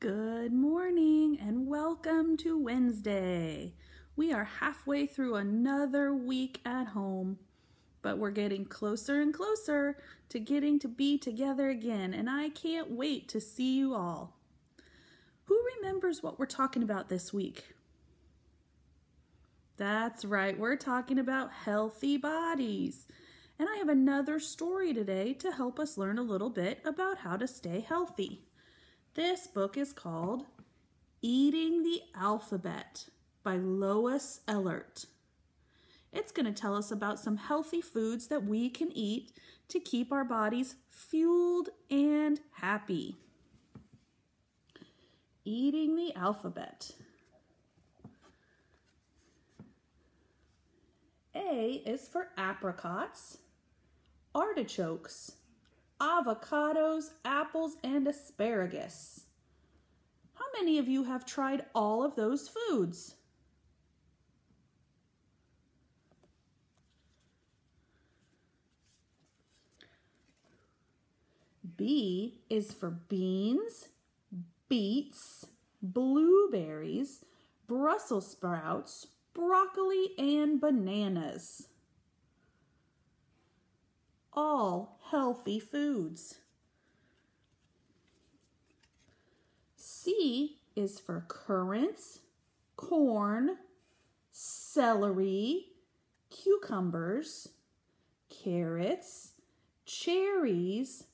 Good morning and welcome to Wednesday. We are halfway through another week at home, but we're getting closer and closer to getting to be together again, and I can't wait to see you all. Who remembers what we're talking about this week? That's right, we're talking about healthy bodies. And I have another story today to help us learn a little bit about how to stay healthy. This book is called Eating the Alphabet by Lois Ehlert. It's going to tell us about some healthy foods that we can eat to keep our bodies fueled and happy. Eating the alphabet. A is for apricots, artichokes, avocados, apples, and asparagus. How many of you have tried all of those foods? B is for beans, beets, blueberries, Brussels sprouts, broccoli, and bananas all healthy foods. C is for currants, corn, celery, cucumbers, carrots, cherries,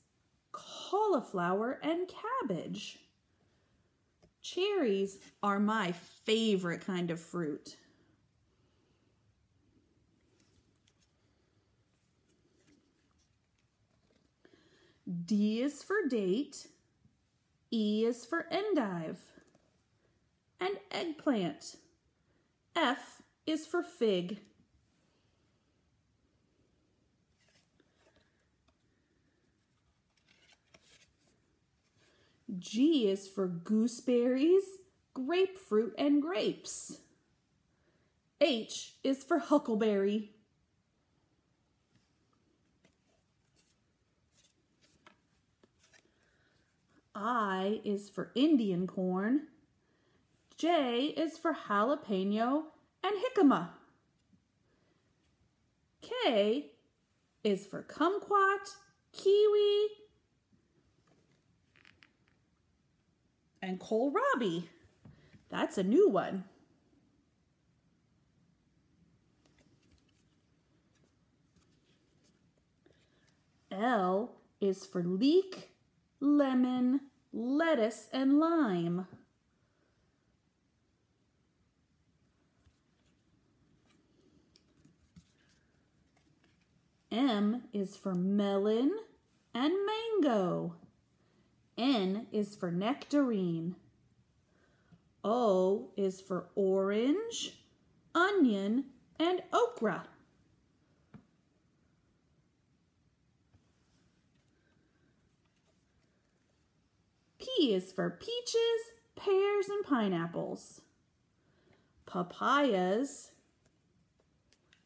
cauliflower, and cabbage. Cherries are my favorite kind of fruit. D is for date, E is for endive, and eggplant. F is for fig. G is for gooseberries, grapefruit, and grapes. H is for huckleberry. I is for Indian corn. J is for jalapeno and jicama. K is for kumquat, kiwi, and kohlrabi. That's a new one. L is for leek, lemon, lettuce, and lime. M is for melon and mango. N is for nectarine. O is for orange, onion, and okra. P is for peaches, pears, and pineapples. Papayas,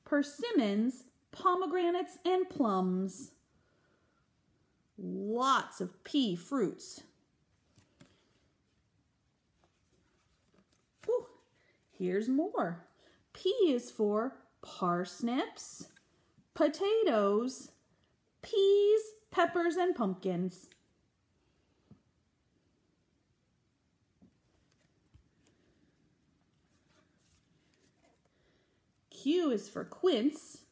persimmons, pomegranates, and plums. Lots of pea fruits. Whew, here's more. P is for parsnips, potatoes, peas, peppers, and pumpkins. Q is for quince.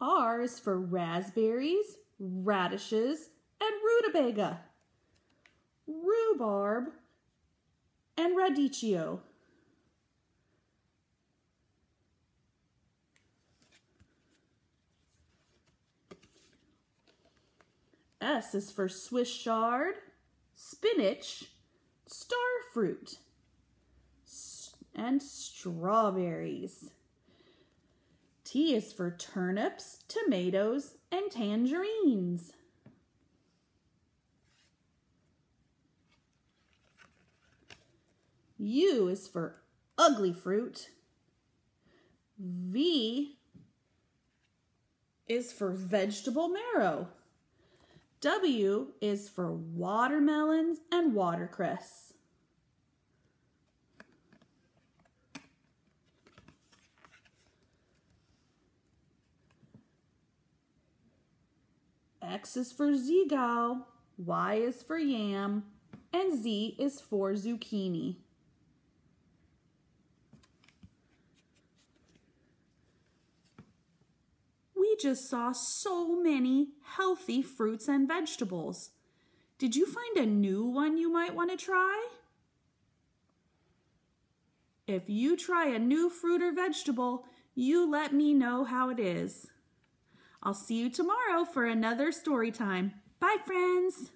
R is for raspberries, radishes, and rutabaga, rhubarb, and radicchio. S is for Swiss chard, spinach, starfruit, and strawberries. T is for turnips, tomatoes, and tangerines. U is for ugli fruit. V is for vegetable marrow. W is for watermelons and watercress. X is for xigua, Y is for yam, and Z is for zucchini. We just saw so many healthy fruits and vegetables. Did you find a new one you might want to try? If you try a new fruit or vegetable, you let me know how it is. I'll see you tomorrow for another story time. Bye, friends.